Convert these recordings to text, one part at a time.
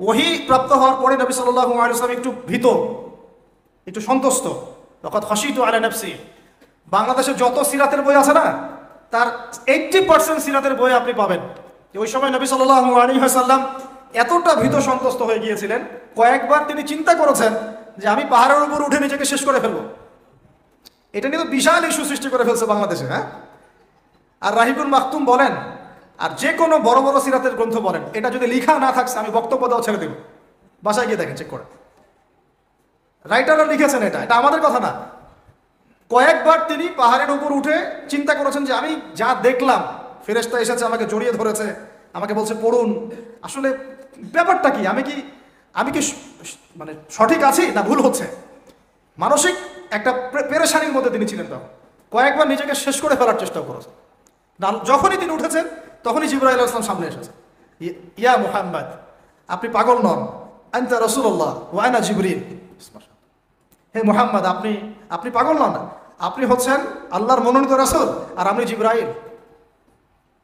ওহি প্রাপ্ত হওয়ার পরে নবী সাল্লাহ আলসালাম একটু ভীত, একটু সন্তুষ্ট। তখন হসিত আলা নফসি। বাংলাদেশে যত সিরাতের বই আছে না, তার এইটটি পার্সেন্ট সিরাতের বই আপনি পাবেন। ওই সময় নবী সাল্লাহ আলী সাল্লাম এতটা ভীত সন্তুষ্ট হয়ে গিয়েছিলেন, কয়েকবার তিনি চিন্তা করেছেন যে আমি পাহাড়ের উপর উঠে নিজেকে শেষ করে ফেলব। এটা নিয়ে তো বিশাল ইস্যু সৃষ্টি করে ফেলছে বাংলাদেশে হ্যাঁ? আর রাহিবুল মাকতুম বলেন আর যে কোনো বড় বড় সিরাতের গ্রন্থ বলেন, এটা যদি লিখা না থাকছে, আমি বক্তব্য দেওয়া ছেড়ে দেব। বাসায় গিয়ে দেখেন চেক করে রাইটাররা লিখেছেন এটা এটা আমাদের কথা না। কয়েকবার তিনি পাহাড়ের উপর উঠে চিন্তা করেছেন যে আমি যা দেখলাম ফেরেস্তা এসেছে, আমাকে জড়িয়ে ধরেছে, আমাকে বলছে, পড়ুন। আসলে ব্যাপারটা কি? আমি কি আমি কি মানে সঠিক আছি না ভুল হচ্ছে? মানসিক একটা পেরেশানির মধ্যে তিনি ছিলেন তখন। কয়েকবার নিজেকে শেষ করে ফেলার চেষ্টা করেছেন। যখনই তিনি উঠেছেন তখনই জিব্রাহিল ইসলাম সামনে এসেছে। ইয়া মুহাম্মদ, আপনি পাগল নন। আনতা রসুল্লাহ ওয়ানা জিবরিল। হে মুহাম্মদ, আপনি আপনি পাগল নন। আপনি হচ্ছেন আল্লাহর মনোনীত রাসূল আর আপনি জিব্রাইল।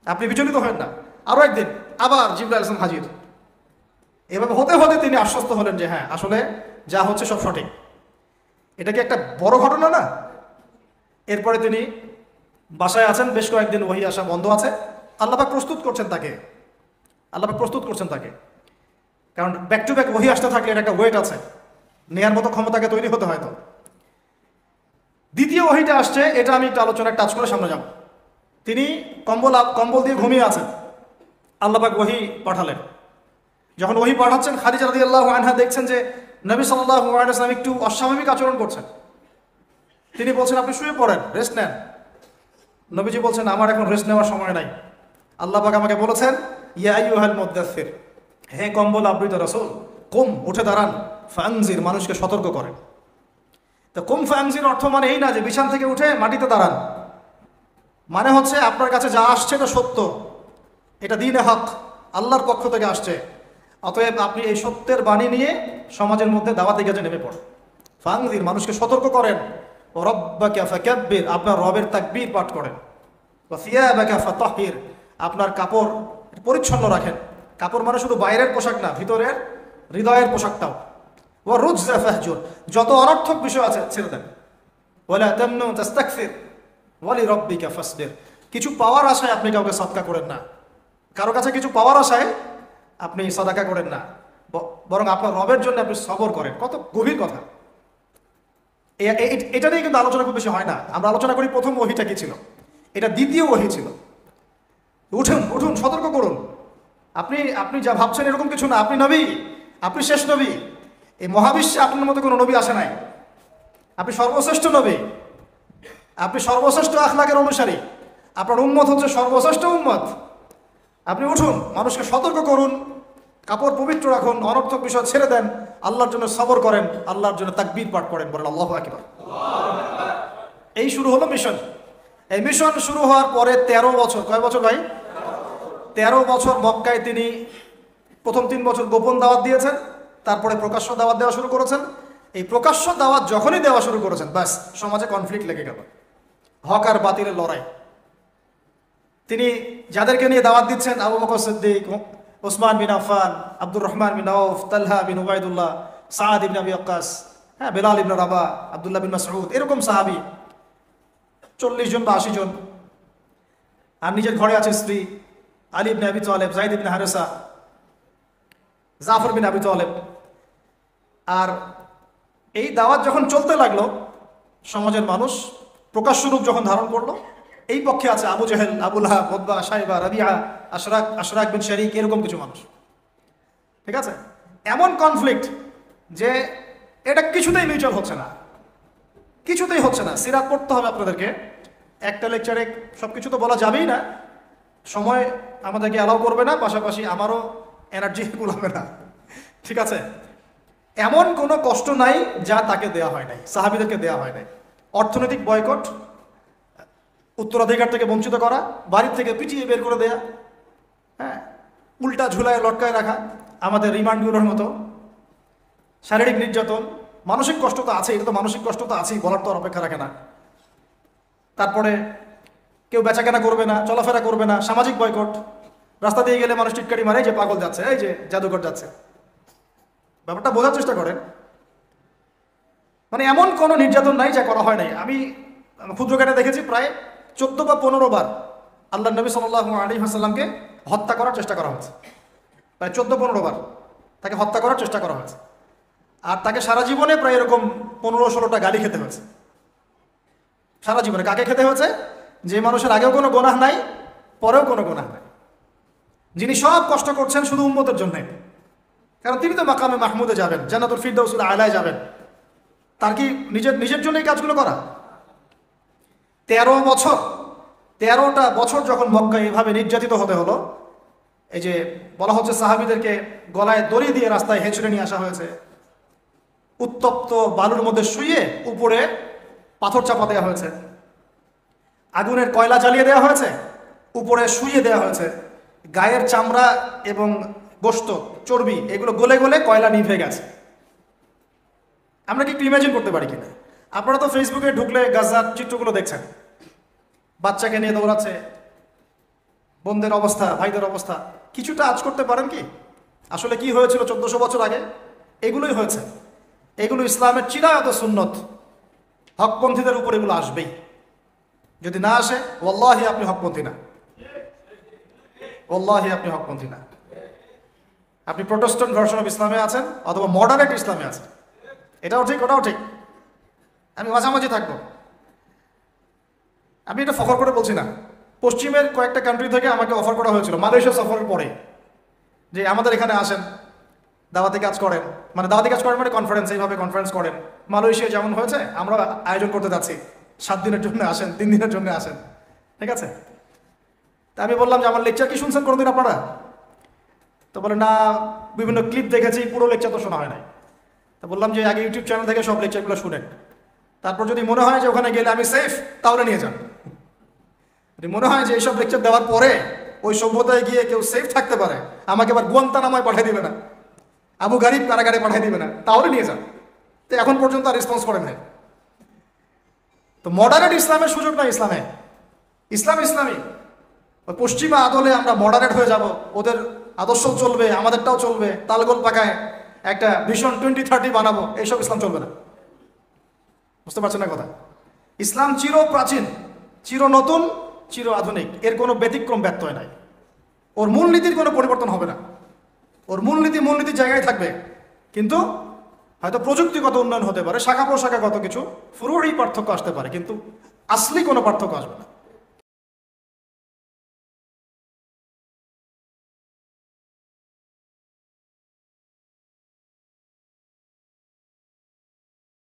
আপনি বিচলিত হবেন না। আরও একদিন আবার জিব্রাইল ইসলাম হাজির। এভাবে হতে হতে তিনি আশ্বস্ত হলেন যে হ্যাঁ আসলে যা হচ্ছে সব সঠিক। এটা কি একটা বড় ঘটনা না? এরপরে তিনি বাসায় আছেন, বেশ কয়েকদিন ওহি আসা বন্ধ আছে। আল্লাপাক প্রস্তুত করছেন তাকে। আল্লাপাক প্রস্তুত করছেন তাকে। কারণ ব্যাক টু ব্যাক ওহি আসতে থাকলে এটা একটা ওয়েট আছে। নেয়ার মতো ক্ষমতাকে তৈরি হতে হয়তো দ্বিতীয় ওহিটা আসছে, এটা আমি একটু আলোচনায় টাচ করে সামনে যাব। তিনি কম্বল কম্বল দিয়ে ঘুমিয়ে আছেন। আল্লাপাক ওহি পাঠালেন। যখন ওহি পাঠাচ্ছেন, খাদিজা রাদি আল্লাহ আনহা দেখছেন যে নবী সাল্লাহ আলাইসলাম একটু অস্বাভাবিক আচরণ করছেন। তিনি বলছেন, আপনি শুয়ে পড়েন রেস্ট নেন। নবীজি বলছেন, আমার এখন রেস্ট নেওয়ার সময় নাই। আল্লাহ পাক আমাকে বলেছেন, ইয়া মুদ্দাসসির হে কম্বল আবৃত রাসূল, কুম, উঠে দাঁড়ান ফাংজির মানুষকে সতর্ক করেন। তো কুম ফাংজির অর্থ মানে এই না যে বিছান থেকে উঠে মাটিতে দাঁড়ান। মানে হচ্ছে আপনার কাছে যা আসছে এটা সত্য। এটা দিনে হক, আল্লাহর পক্ষ থেকে আসছে। অতএব আপনি এই সত্যের বাণী নিয়ে সমাজের মধ্যে দাওয়াতে গেছে নেমে পড়েন। ফাংজির মানুষকে সতর্ক করেন। ও রব্বাকে ফাকাব্বির, আপনার রবের তাকবীর পাঠ করেন। ও সিয়াবাকা ফাতাহির আপনার কাপড় পরিচ্ছন্ন রাখেন। কাপড় মানে শুধু বাইরের পোশাক না, ভিতরের হৃদয়ের পোশাকটাও। ও রুজ যত অনর্থক বিষয় আছে, ছেড়ে দেন। ওলা তামনু তাস্তাকসির ওয়ালি রব্বিকা ফাসবির। কিছু পাওয়ার আশায় আপনি কাউকে সৎকা করেন না। কারও কাছে কিছু পাওয়ার আশায় আপনি সদাকা করেন না। বরং আপনার রবের জন্য আপনি সবর করেন। কত গভীর কথা। এটা নিয়ে কিন্তু আলোচনা খুব বেশি হয় না। আমরা আলোচনা করি প্রথম ওহিটা কি ছিল? এটা দ্বিতীয় ওহি ছিল। উঠুন উঠুন, সতর্ক করুন। আপনি আপনি যা ভাবছেন এরকম কিছু না। আপনি নবী, আপনি শেষ নবী। এই মহাবিশ্বে আপনার মতো কোনো নবী আসে নাই। আপনি সর্বশ্রেষ্ঠ নবী। আপনি সর্বশ্রেষ্ঠ আখলাকের অনুসারী। আপনার উম্মত হচ্ছে সর্বশ্রেষ্ঠ উম্মত। আপনি উঠুন, মানুষকে সতর্ক করুন। কাপড় পবিত্র রাখুন, অনর্থক বিষয় ছেড়ে দেন। আল্লাহর জন্য সবর করেন, আল্লাহর জন্য তাকবীর পাঠ করেন বলেন আল্লাহ আকবার। এই শুরু হলো মিশন এই মিশন শুরু হওয়ার পরে তেরো বছর, কয় বছর ভাই? তেরো বছর মক্কায় তিনি প্রথম তিন বছর গোপন দাওয়াত দিয়েছেন, তারপরে প্রকাশ্য দাওয়াত দেওয়া শুরু করেছেন। এই প্রকাশ্য দাওয়াত যখনই দেওয়া শুরু করেছেন, ব্যাস, সমাজে কনফ্লিক্ট লেগে গেল। হক আর বাতিলের লড়াই। তিনি যাদেরকে নিয়ে দাওয়াত দিচ্ছেন, Abu Bakr Siddique, Osman bin Affan Abdur Rahman bin Auf, Talha bin Ubaidullah Saad ibn Abi Waqqas হ্যাঁ বেলাল ইবন রাবা, আবদুল্লাহ বিন মাসউদ, এরকম সাহাবি। চল্লিশ জন বা আশি জন। আর নিজের ঘরে আছে স্ত্রী। আলী ইবনে আবি তালেব, জাইদ ইবনে হারেসা, জাফর বিন আবি তালেব। আর এই দাওয়াত যখন চলতে লাগল, সমাজের মানুষ প্রকাশ্য রূপ যখন ধারণ করল, এই পক্ষে আছে আবু জেহেল আবুল্লাহ বদবা সাহেবা রাবিয়া আশরাক আশরাক বিন শরিক, এরকম কিছু মানুষ। ঠিক আছে? এমন কনফ্লিক্ট যে এটা কিছুতেই মিউচুয়াল হচ্ছে না। কিছুতেই হচ্ছে না। সিরাত পড়তে হবে আপনাদেরকে। একটা লেকচারে সব কিছু তো বলা যাবেই না। সময় আমাদেরকে অ্যালাউ করবে না, পাশাপাশি আমারও এনার্জি কুলাবে না। ঠিক আছে? এমন কোনো কষ্ট নাই যা তাকে দেয়া হয় নাই, সাহাবিদেরকে দেয়া হয় নাই। অর্থনৈতিক বয়কট উত্তরাধিকার থেকে বঞ্চিত করা, বাড়ির থেকে পিটিয়ে বের করে দেয়া হ্যাঁ উল্টা ঝুলায় লটকায় রাখা, আমাদের রিমান্ড ব্যুরোর মতো, শারীরিক নির্যাতন, মানসিক কষ্ট তো আছে এটা তো মানসিক কষ্ট তো আছেই, বলার তো অপেক্ষা রাখে না। তারপরে কেউ বেচাকেনা করবে না, চলাফেরা করবে না, সামাজিক বয়কট রাস্তা দিয়ে গেলে মানুষ টিটকারি মারে যে পাগল যাচ্ছে, এই যে জাদুঘর যাচ্ছে। ব্যাপারটা বোঝার চেষ্টা করেন। মানে এমন কোনো নির্যাতন নাই যা করা হয় নাই। আমি ক্ষুদ্র কাটে দেখেছি প্রায় চোদ্দ বা পনেরো বার আল্লাহ নবী সাল্লাহ আলী হাসাল্লামকে হত্যা করার চেষ্টা করা হয়েছে। প্রায় চোদ্দ, পনেরো বার তাকে হত্যা করার চেষ্টা করা হয়েছে। আর তাকে সারা জীবনে প্রায় এরকম পনেরো, ষোলোটা গালি খেতে হয়েছে। সারা জীবনে কাকে খেতে হয়েছে? যে মানুষের আগেও কোনো গোনাহ নাই, পরেও কোনো গোনাহ নাই। যিনি সব কষ্ট করছেন শুধু উম্মতের জন্যে। কারণ তিনি তো মাকামে মাহমুদে যাবেন, জান্নাতুল ফিরদৌসুল আলায় যাবেন। তার কি নিজের নিজের জন্য এই কাজগুলো করা? তেরো বছর, তেরোটা বছর যখন মক্কা এভাবে নির্যাতিত হতে হলো, এই যে বলা হচ্ছে সাহাবিদেরকে গলায় দড়ি দিয়ে রাস্তায় হেঁচড়ে নিয়ে আসা হয়েছে। উত্তপ্ত বালুর মধ্যে শুয়ে উপরে পাথর চাপা দেওয়া হয়েছে। আগুনের কয়লা জ্বালিয়ে দেওয়া হয়েছে? উপরে শুয়ে দেওয়া হয়েছে। গায়ের চামড়া এবং গোস্ত, চর্বি, এগুলো গলে গলে কয়লা নিভে গেছে। আমরা কি একটু ইমাজিন করতে পারি কিনা? আপনারা তো ফেসবুকে ঢুকলে গাজার চিত্রগুলো দেখছেন। বাচ্চাকে নিয়ে দৌড়াচ্ছে, বোনদের অবস্থা, ভাইদের অবস্থা। কিছুটা আজ করতে পারেন কি? আসলে কি হয়েছিল চোদ্দশো বছর আগে? এগুলোই হয়েছে। এগুলো ইসলামের চিরায়ত সুন্নত। হকপন্থীদের উপর এগুলো আসবেই। যদি না আসে ওল্লাহি আপনি হকপন্থী না। ওল্লাহি আপনি হকপন্থী না। আপনি প্রোটেস্ট্যান্ট ভার্সন অফ ইসলামে আছেন অথবা মডারেট ইসলামে আছেন। এটাও ঠিক, ওটাও ঠিক। আমি মাঝামাঝি থাকব। আমি এটা ফখর করে বলছি না। পশ্চিমের কয়েকটা কান্ট্রি থেকে আমাকে অফার করা হয়েছিল, মালয়েশিয়া সফরের পরে। যে আমাদের এখানে আসেন, দাওয়াতি কাজ করেন। মানে দাওয়াতি কাজ করেন মানে কনফারেন্স এইভাবে কনফারেন্স করেন। মালয়েশিয়া যেমন হয়েছে আমরা আয়োজন করতে যাচ্ছি। সাত দিনের জন্য আসেন, তিন দিনের জন্য আসেন। ঠিক আছে? তা আমি বললাম যে, আমার লেকচার কি শুনছেন কোনোদিন আপনারা? তো বলে, না, বিভিন্ন ক্লিপ দেখেছি, পুরো লেকচার তো শোনা হয় নাই। তা বললাম যে, আগে ইউটিউব চ্যানেল থেকে সব লেকচারগুলো শুনেন। তারপর যদি মনে হয় যে, ওখানে গেলে আমি সেফ তাহলে নিয়ে যান। যদি মনে হয় যে, এইসব লেকচার দেওয়ার পরে ওই সভ্যতায় গিয়ে কেউ সেফ থাকতে পারে, আমাকে আবার গুয়ান্তানামায় পাঠিয়ে দিবে না, আবু গারিব কারাগারে পাঠিয়ে দিবে না, তাহলে নিয়ে যান। তো এখন পর্যন্ত আর রেসপন্স করেন নাই। তো মডারেট ইসলামের সুযোগ নাই ইসলামে। ইসলাম ইসলামী। পশ্চিমা আদলে আমরা মডারেট হয়ে যাব। ওদের আদর্শ চলবে, আমাদেরটাও চলবে। তালগোল পাকায় একটা ভীষণ টোয়েন্টি থার্টি বানাবো। এইসব ইসলাম চলবে না। বুঝতে পারছেন না কথা? ইসলাম চির প্রাচীন, চির নতুন, চির আধুনিক। এর কোনো ব্যতিক্রম ব্যত্যয় নাই। ওর মূলনীতির কোনো পরিবর্তন হবে না। ওর মূলনীতি মূলনীতির জায়গায় থাকবে। কিন্তু হয়তো প্রযুক্তিগত উন্নয়ন হতে পারে, শাখা প্রশাখাগত কিছু ফুরোরই পার্থক্য আসতে পারে, কিন্তু আসলি কোনো পার্থক্য আসবে না।